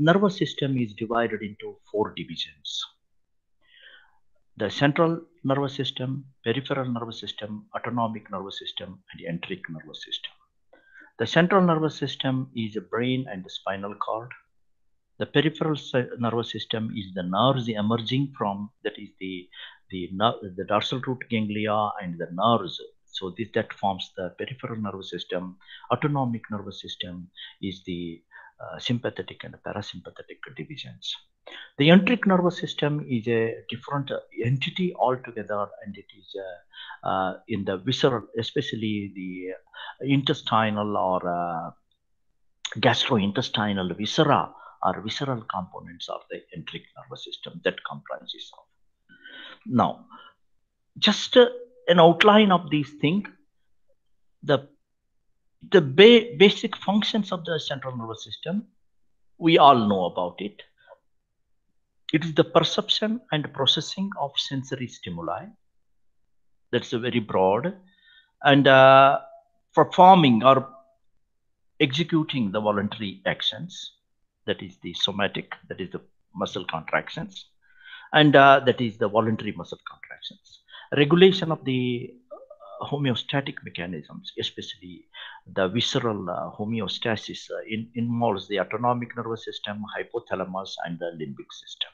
nervous system is divided into four divisions. The central nervous system, peripheral nervous system, autonomic nervous system, and the enteric nervous system. The central nervous system is the brain and the spinal cord. The peripheral nervous system is the nerves emerging from that is the the, the dorsal root ganglia and the nerves so this that forms the peripheral nervous system. Autonomic nervous system is the sympathetic and parasympathetic divisions. The enteric nervous system is a different entity altogether, and it is uh, uh, in the visceral, especially the intestinal or uh, gastrointestinal viscera or visceral components of the enteric nervous system that comprises of. Now, just an outline of these things, the the ba basic functions of the central nervous system, we all know about it. It is the perception and processing of sensory stimuli. That's a very broad. And uh, performing or executing the voluntary actions. That is the somatic, that is the muscle contractions. And uh, that is the voluntary muscle contractions regulation of the uh, homeostatic mechanisms, especially the visceral uh, homeostasis, uh, in, involves the autonomic nervous system, hypothalamus, and the limbic system.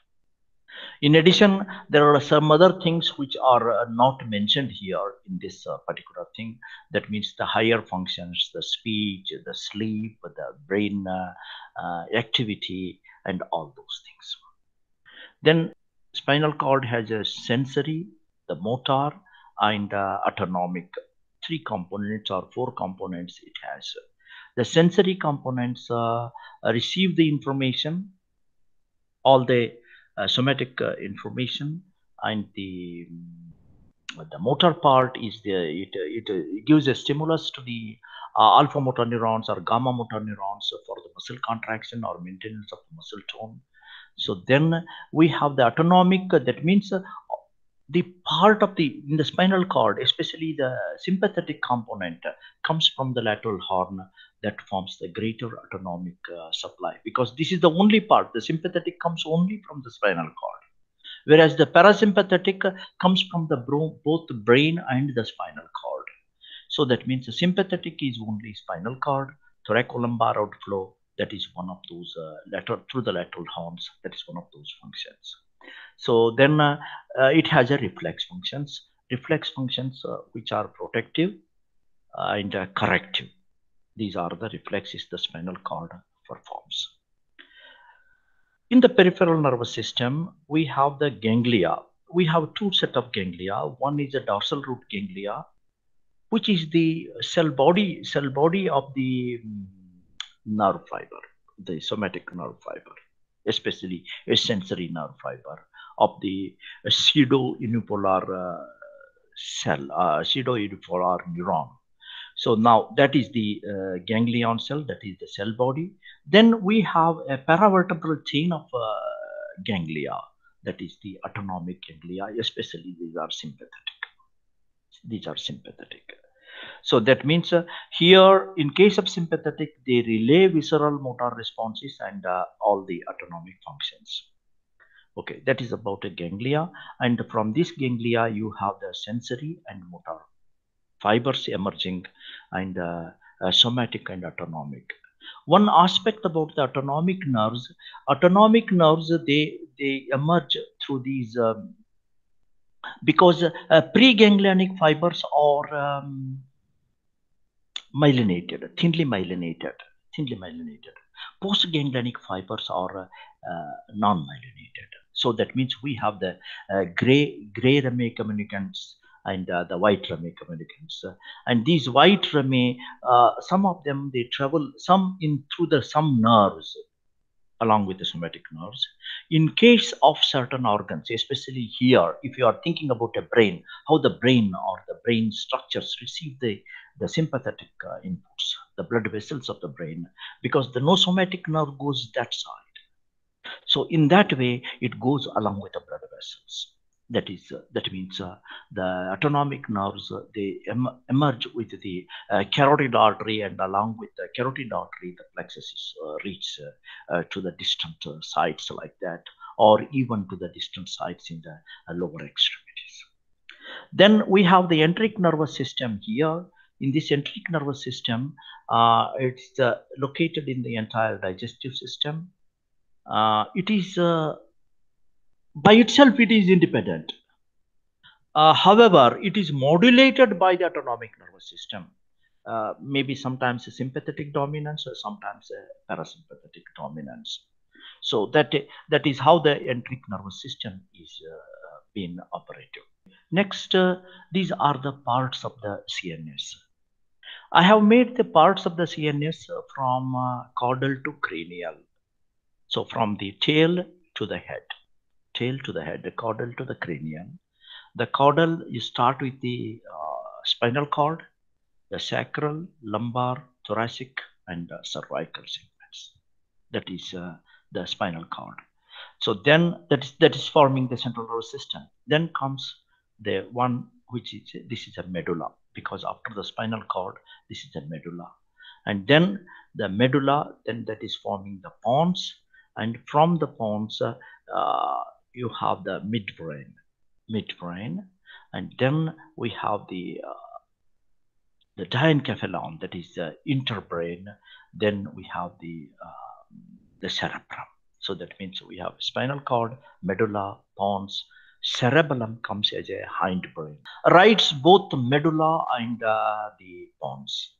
In addition, there are some other things which are uh, not mentioned here in this particular thing. That means the higher functions, the speech, the sleep, the brain activity, and all those things. Then spinal cord has a sensory the motor and autonomic three components or four components it has. The sensory components uh, receive the information all the uh, somatic uh, information and the the motor part is the it, it, it gives a stimulus to the uh, alpha motor neurons or gamma motor neurons for the muscle contraction or maintenance of muscle tone. So then we have the autonomic that means uh, the part of the in the spinal cord especially the sympathetic component comes from the lateral horn that forms the greater autonomic uh, supply. Because this is the only part the sympathetic comes only from the spinal cord. Whereas the parasympathetic comes from the bro- both the brain and the spinal cord. So that means the sympathetic is only spinal cord thoracolumbar outflow that is one of those uh, lateral through the lateral horns that is one of those functions so then uh, uh, it has a reflex functions, reflex functions uh, which are protective and corrective. These are the reflexes the spinal cord performs. In the peripheral nervous system, we have the ganglia. We have two set of ganglia. One is the dorsal root ganglia, which is the cell body cell body of the mm, nerve fiber, the somatic nerve fiber, especially a sensory nerve fiber of the pseudo-unipolar uh, cell, uh, pseudo-unipolar neuron. So now that is the uh, ganglion cell, that is the cell body. Then we have a paravertebral chain of uh, ganglia, that is the autonomic ganglia, especially these are sympathetic. These are sympathetic. So that means uh, here, in case of sympathetic, they relay visceral motor responses and uh, all the autonomic functions. Okay that is about a ganglia. And from this ganglia you have the sensory and motor fibers emerging and uh, uh, somatic and autonomic. One aspect about the autonomic nerves autonomic nerves they they emerge through these um, because uh, preganglionic fibers are um, myelinated thinly myelinated thinly myelinated postganglionic fibers are uh, non-myelinated so that means we have the uh, gray gray rami communicants and uh, the white rami communicants. And these white rami, uh, some of them they travel some in through the some nerves along with the somatic nerves. In case of certain organs, especially here, if you are thinking about a brain, how the brain or the brain structures receive the, the sympathetic uh, inputs, the blood vessels of the brain, because the no somatic nerve goes that side. So in that way, it goes along with the blood vessels. that is uh, that means uh, the autonomic nerves they em emerge with the carotid artery and along with the carotid artery the plexus is reach uh, to the distant sites like that or even to the distant sites in the lower extremities then we have the enteric nervous system here in the enteric nervous system it's located in the entire digestive system it is by itself it is independent. Uh, however, it is modulated by the autonomic nervous system. Uh, maybe sometimes a sympathetic dominance or sometimes a parasympathetic dominance. So that that is how the enteric nervous system is uh, being operative. Next, uh, these are the parts of the CNS. I have made the parts of the CNS from uh, caudal to cranial. So from the tail to the head tail to the head, the caudal to the cranium. The caudal, you start with the uh, spinal cord, the sacral, lumbar, thoracic, and uh, cervical segments. That is uh, the spinal cord. So then that is that is forming the central nervous system. Then comes the one which is this is a medulla because after the spinal cord this is the medulla, and then the medulla then that is forming the pons, and from the pons uh, uh, you have the midbrain, midbrain, and then we have the uh, the diencephalon, that is the interbrain. Then we have the uh, the cerebrum. So that means we have spinal cord, medulla, pons, cerebellum comes as a hindbrain. Writes both the medulla and uh, the pons,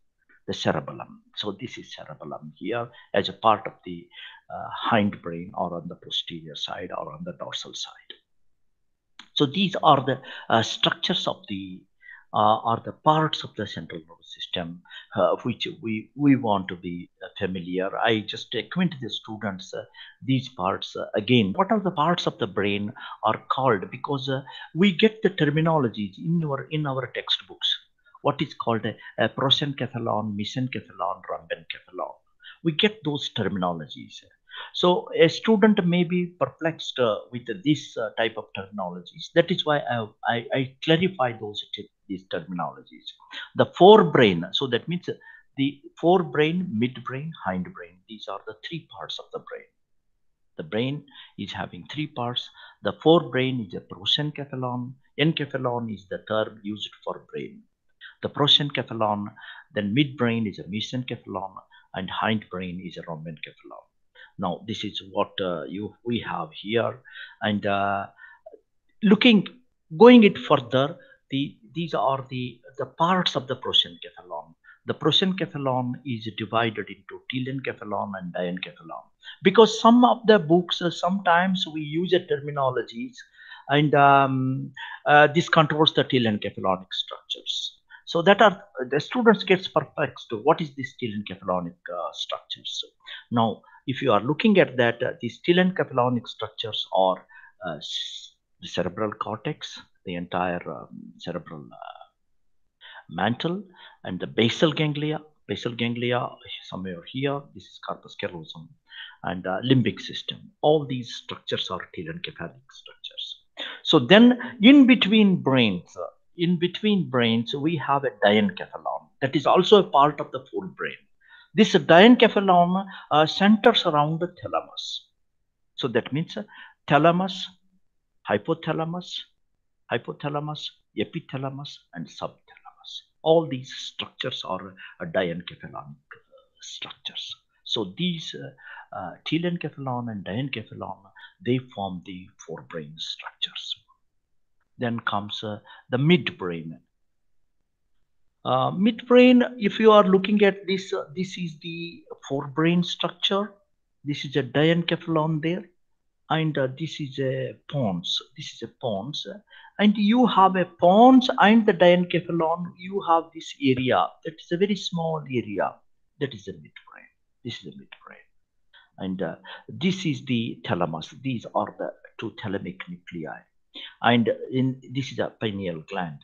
the cerebellum. So this is cerebellum here as a part of the uh, hindbrain or on the posterior side or on the dorsal side. So these are the uh, structures of the are the parts of the central nervous system uh, which we, we want to be uh, familiar. I just acquaint the students uh, these parts uh, again. What are the parts of the brain are called because we get the terminologies in our in our textbooks. What is called a, a prosencephalon, mesencephalon, rhombencephalon. We get those terminologies. So a student may be perplexed uh, with this uh, type of terminologies. That is why I, I, I clarify those these terminologies. The forebrain, so that means the forebrain, midbrain, hindbrain. These are the three parts of the brain. The brain is having three parts. The forebrain is a prosencephalon. Encephalon is the term used for brain. The prosencephalon, then midbrain is a mesencephalon, and hindbrain is a rhombencephalon now this is what uh, you we have here and uh, looking going it further the these are the the parts of the prosencephalon. The prosencephalon is divided into telencephalon and diencephalon. Because some of the books uh, sometimes we use a terminologies and um, uh, this controls the telencephalonic structures. So that are the students gets perplexed to what is this telencephalonic uh, structures? Now if you are looking at that, uh, the telencephalonic structures are uh, the cerebral cortex, the entire um, cerebral uh, mantle, and the basal ganglia. Basal ganglia somewhere here. This is corpus callosum, and uh, limbic system. All these structures are telencephalic structures. So then, in between brains, uh, in between brains, we have a diencephalon that is also a part of the full brain. This diencephalon uh, centers around the thalamus. So that means uh, thalamus, hypothalamus, hypothalamus, epithalamus, and subthalamus. All these structures are uh, diencephalonic uh, structures. So these uh, uh, telencephalon and diencephalon, they form the forebrain structures. Then comes the midbrain. Midbrain, if you are looking at this, this is the forebrain structure. This is a diencephalon there. And uh, this is a pons. This is a pons. And you have a pons and the diencephalon. You have this area. That is a very small area. That is the midbrain. This is the midbrain. And uh, this is the thalamus. These are the two thalamic nuclei. And in this is a pineal gland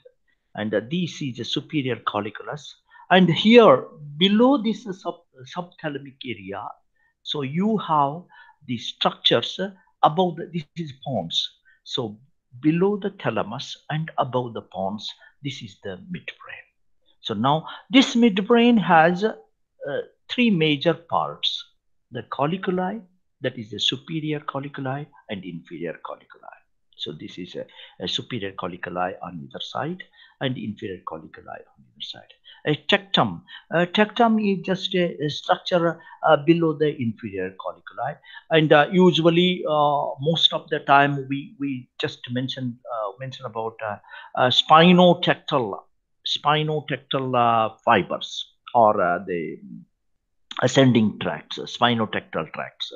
and uh, this is a superior colliculus and here below this sub subthalamic area so you have the structures above the, this is pons so below the thalamus and above the pons. This is the midbrain. So now this midbrain has uh, three major parts. The colliculi, that is the superior colliculi and inferior colliculi. So this is a, a superior colliculi on either side and inferior colliculi on either side. A tectum, a tectum is just a, a structure uh, below the inferior colliculi, and uh, usually uh, most of the time we we just mention uh, mention about uh, uh, spinotectal spinotectal fibers or the ascending tracts, spinotectal tracts.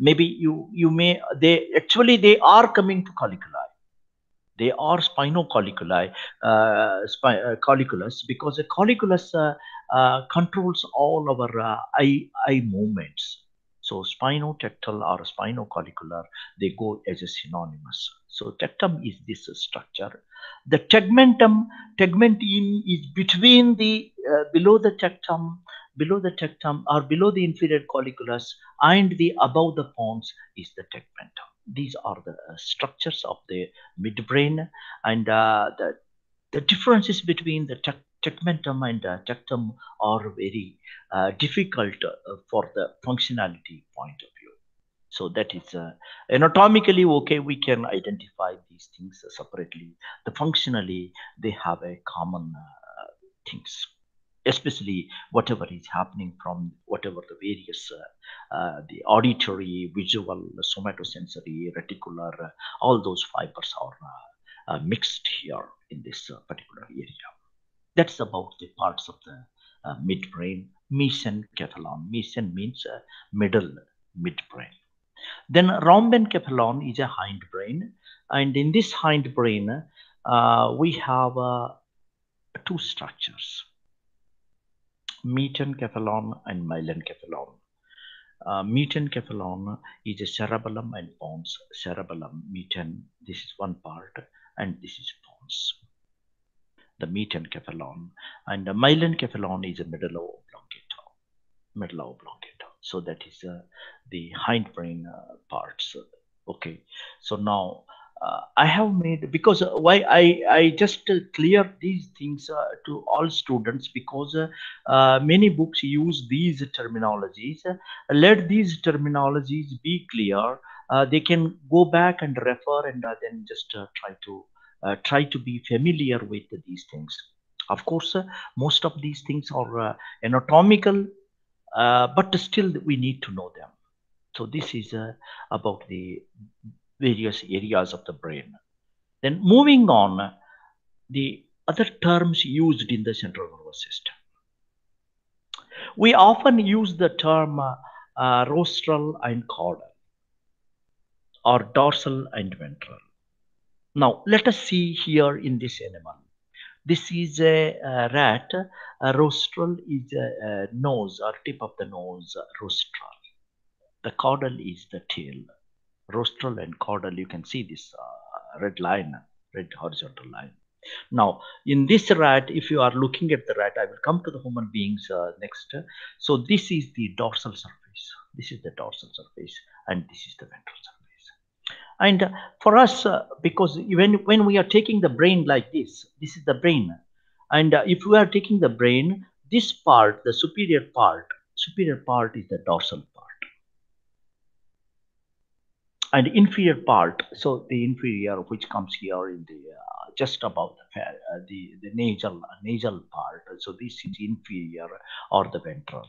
Maybe you you may they actually they are coming to colliculi they are spinocolliculi uh, spi uh, colliculus because the colliculus uh, uh, controls all our eye eye movements. So spinotectal or spinocollicular they go as a synonymous. So tectum is this structure. The tegmentum tegmentum is between the below the tectum below the tectum or below the inferior colliculus and the above the pons is the tegmentum. These are the uh, structures of the midbrain and uh, the, the differences between the tegmentum and uh, tectum are very uh, difficult for the functionality point of view. So that is uh, anatomically okay. We can identify these things separately. The functionally they have a common things especially whatever is happening from whatever the various uh, uh, the auditory visual somatosensory reticular uh, all those fibers are uh, uh, mixed here in this uh, particular area. That's about the parts of the midbrain. Mesencephalon mesen means middle midbrain. Then rhombencephalon is a hindbrain and in this hindbrain we have two structures metencephalon and myelencephalon. Uh, metencephalon is a cerebellum and pons. Cerebellum, meten, this is one part, and this is pons. The metencephalon. And the myelencephalon is a medulla oblongata. Medulla oblongata. So that is uh, the hindbrain uh, parts. Okay. So now uh, I have made because uh, why I I just uh, clear these things uh, to all students because uh, uh, many books use these terminologies. let these terminologies be clear. they can go back and refer and then just try to try to be familiar with these things. Of course, most of these things are anatomical, but still we need to know them. So this is about the various areas of the brain. Then moving on, the other terms used in the central nervous system. We often use the term uh, rostral and caudal or dorsal and ventral. Now, let us see here in this animal. This is a, a rat. A rostral is a, a, nose or tip of the nose, rostral. The caudal is the tail rostral and caudal you can see this uh, red line red horizontal line. Now in this rat if you are looking at the rat i will come to the human beings uh, next. So this is the dorsal surface. This is the dorsal surface and this is the ventral surface. And uh, for us uh, because when when we are taking the brain like this this is the brain. And uh, if we are taking the brain this part the superior part superior part is the dorsal and inferior part so the inferior which comes here in the uh, just above the uh, the the nasal nasal part. So this is inferior or the ventral.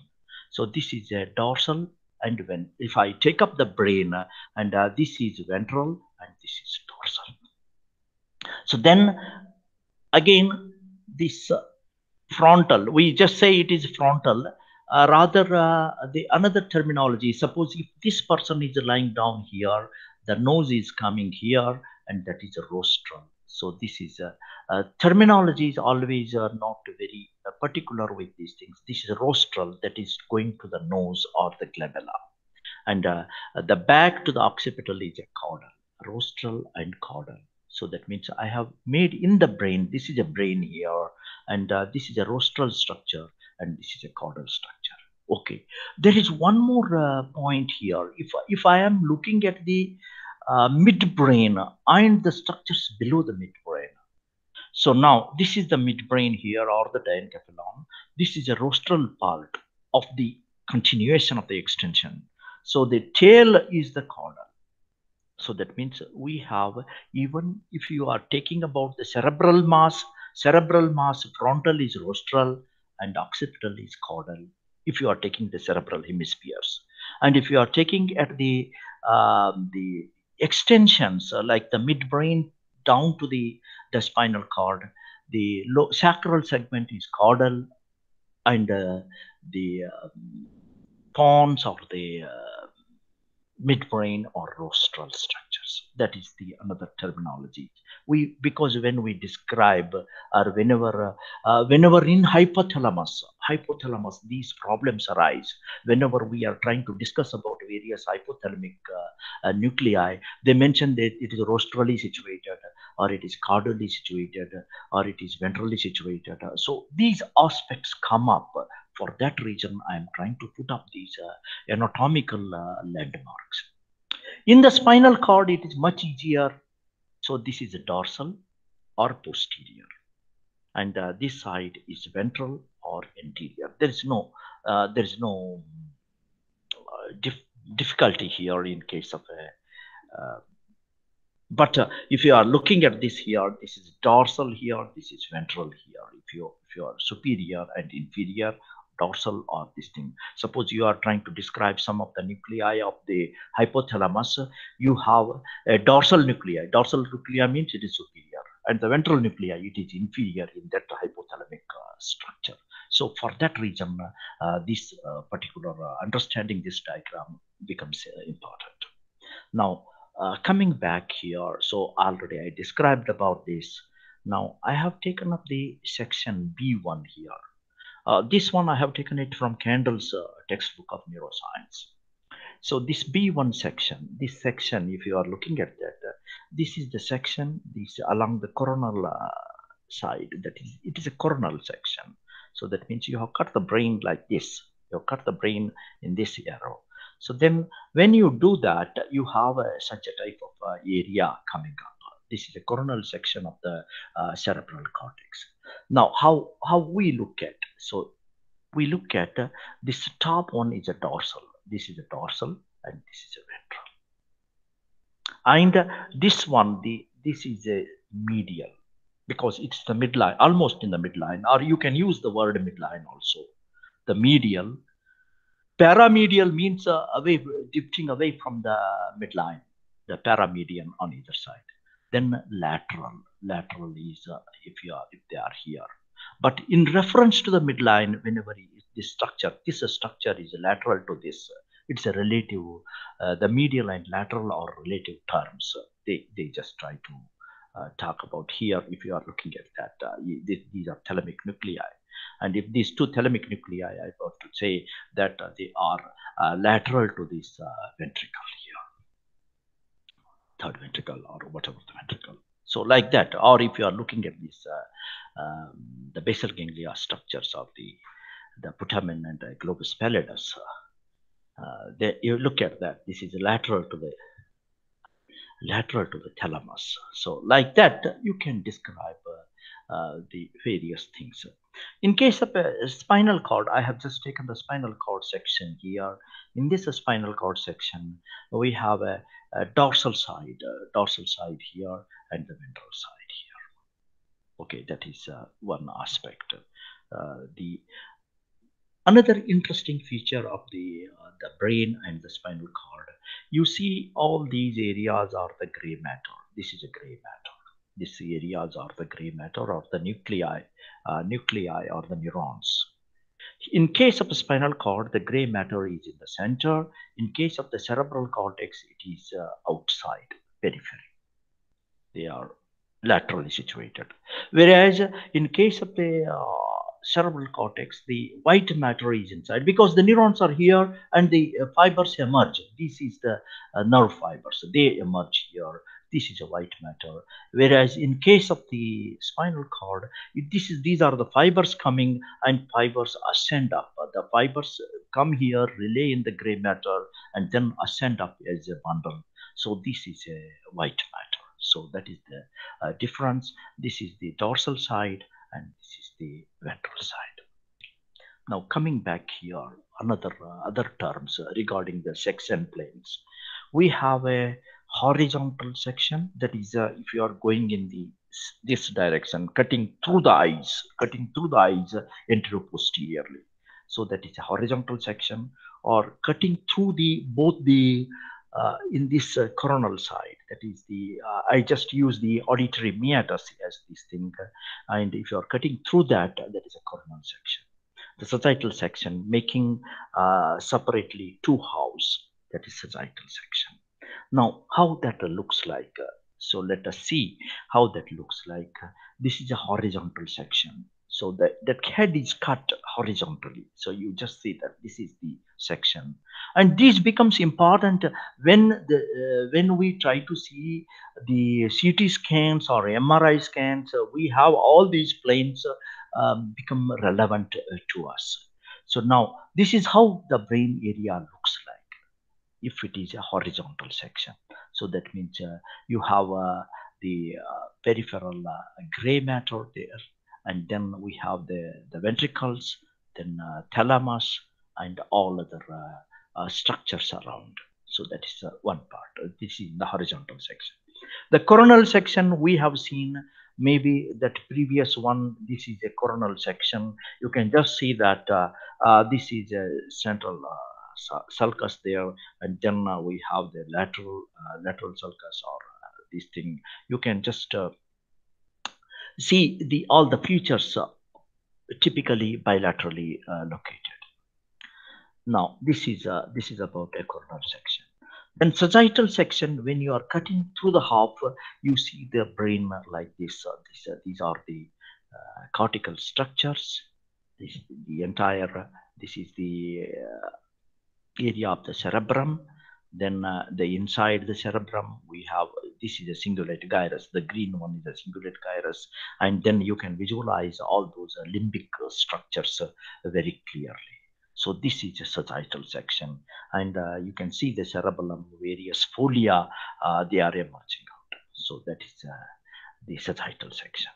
So this is a dorsal and when if i take up the brain uh, and uh, this is ventral and this is dorsal. So then again this uh, frontal we just say it is frontal uh, rather uh, the another terminology suppose if this person is lying down here the nose is coming here and that is a rostral so this is a, a terminology is always uh, not very uh, particular with these things. This is a rostral that is going to the nose or the glabella. And uh, the back to the occipital is a caudal rostral and caudal. So that means i have made in the brain this is a brain here and uh, this is a rostral structure and this is a caudal structure okay there is one more uh, point here if if i am looking at the uh, midbrain and the structures below the midbrain. So now this is the midbrain here or the diencephalon. This is a rostral part of the continuation of the extension. So the tail is the caudal. So that means we have even if you are taking about the cerebral mass, cerebral mass frontal is rostral and occipital is caudal. If you are taking the cerebral hemispheres, and if you are taking at the uh, the extensions uh, like the midbrain down to the the spinal cord, the low, sacral segment is caudal, and uh, the um, pons or the uh, midbrain or rostral That is the another terminology. We because when we describe or whenever uh, whenever in hypothalamus, hypothalamus these problems arise. Whenever we are trying to discuss about various hypothalamic uh, uh, nuclei, they mention that it is rostrally situated, or it is caudally situated, or it is ventrally situated. So these aspects come up. For that reason, I am trying to put up these uh, anatomical uh, landmarks. In the spinal cord, it is much easier. So this is a dorsal or posterior. And uh, this side is ventral or anterior. There is no, uh, there is no uh, dif difficulty here in case of a uh, but uh, if you are looking at this here this is dorsal here this is ventral here if you if you are superior and inferior dorsal or this thing. Suppose you are trying to describe some of the nuclei of the hypothalamus, you have a dorsal nuclei. Dorsal nuclei means it is superior, and the ventral nuclei it is inferior in that hypothalamic uh, structure. So for that reason, uh, this uh, particular uh, understanding this diagram becomes uh, important. Now, uh, coming back here, so already I described about this. Now I have taken up the section B1 here this one I have taken it from Kandel's uh, textbook of neuroscience. So this B1 section, this section, if you are looking at that, uh, this is the section, this along the coronal uh, side, that is, it is a coronal section. So that means you have cut the brain like this. You have cut the brain in this arrow. So then when you do that, you have uh, such a type of uh, area coming up. This is a coronal section of the cerebral cortex. Now, how, how we look at, so we look at uh, this top one is a dorsal. This is a dorsal and this is a ventral. And uh, this one, the this is a medial because it's the midline, almost in the midline, or you can use the word midline also. The medial. Paramedial means uh, away, drifting away from the midline, the paramedian on either side. Then lateral lateral is uh, if you are if they are here. But in reference to the midline whenever this structure this structure is lateral to this it's a relative uh, the medial and lateral are relative terms. They they just try to uh, talk about here if you are looking at that uh, these are thalamic nuclei. And if these two thalamic nuclei i got to say that uh, they are uh, lateral to this ventricle here. Third ventricle or whatever the ventricle so like that, or if you are looking at this, uh, um, the basal ganglia structures of the the putamen and the globus pallidus, uh, they, you look at that. This is lateral to the lateral to the thalamus. So like that, you can describe the various things. In case of a spinal cord, I have just taken the spinal cord section here. In this spinal cord section, we have a, a dorsal side, dorsal side here, and the ventral side here. Okay, that is uh, one aspect. Uh, the another interesting feature of the uh, the brain and the spinal cord, you see all these areas are the gray matter. This is a gray matter these areas are the gray matter or the nuclei, uh, nuclei or the neurons. In case of the spinal cord, the gray matter is in the center. In case of the cerebral cortex, it is uh, outside, periphery. They are laterally situated. Whereas in case of the uh, cerebral cortex, the white matter is inside because the neurons are here and the uh, fibers emerge. This is the uh, nerve fibers. They emerge here this is a white matter whereas in case of the spinal cord this is these are the fibers coming and fibers ascend up the fibers come here relay in the gray matter and then ascend up as a bundle So this is a white matter. So that is the uh, difference. This is the dorsal side and this is the ventral side. Now coming back here, another uh, other terms uh, regarding the section planes. We have a horizontal section that is uh, if you are going in the this direction cutting through the eyes cutting through the eyes anteroposteriorly. So that is a horizontal section or cutting through the both the uh, in this uh, coronal side. That is the uh, i just use the auditory meatus as this thing and if you are cutting through that that is a coronal section. The sagittal section making uh, separately two halves. That is sagittal section now how that looks like uh, so let us see how that looks like. This is a horizontal section. So that that head is cut horizontally. So you just see that this is the section. And this becomes important when the uh, when we try to see the ct scans or mri scans uh, we have all these planes uh, um, become relevant uh, to us. So now this is how the brain area looks like if it is a horizontal section so that means uh, you have uh, the peripheral gray matter there and then we have the, the ventricles, then uh, thalamus, and all other uh, uh, structures around. So that is one part. This is the horizontal section. The coronal section we have seen maybe that previous one this is a coronal section you can just see that uh, uh, this is a central uh, sulcus there and then we have the lateral lateral sulcus or this thing you can just see the all the features uh, typically bilaterally uh, located. Now this is uh, this is about a coronal section. Then sagittal section, when you are cutting through the half, you see the brain like this. Uh, this uh, these are the uh, cortical structures. This the entire. This is the area of the cerebrum then uh, the inside the cerebrum, we have this is a cingulate gyrus. The green one is a cingulate gyrus, and then you can visualize all those uh, limbic uh, structures uh, very clearly. So this is a sagittal section, and you can see the cerebellum, various folia, they are emerging out. So that is the sagittal section.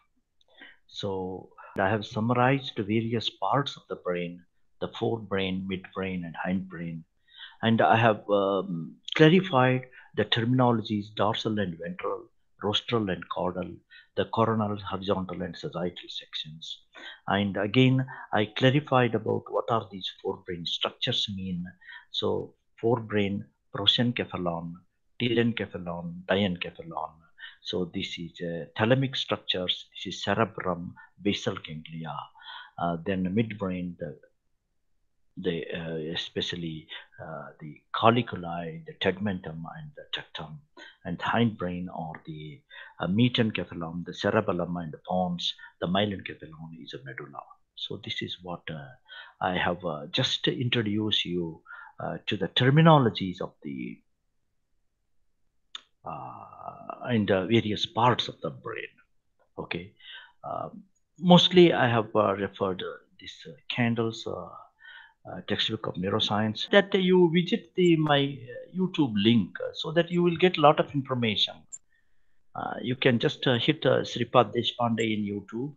So I have summarized various parts of the brain, the forebrain, midbrain, and hindbrain and I have um, clarified the terminologies dorsal and ventral, rostral and caudal, the coronal, horizontal, and sagittal sections. And again, I clarified about what are these forebrain structures mean. So, forebrain, prosencephalon, telencephalon, diencephalon. So, this is uh, thalamic structures, this is cerebrum, basal ganglia. Uh, then midbrain, the the uh, especially uh, the colliculi, the tegmentum, and the tectum, and hindbrain or the uh, mesencephalon, the cerebellum, and the pons. The myelencephalon is a medulla. So this is what uh, I have uh, just introduced you uh, to the terminologies of the and various parts of the brain. Okay, mostly I have referred these Kandel's uh, textbook of neuroscience that you visit the my uh, youtube link uh, so that you will get a lot of information. Uh, you can just uh, hit uh, Shripad Deshpande in YouTube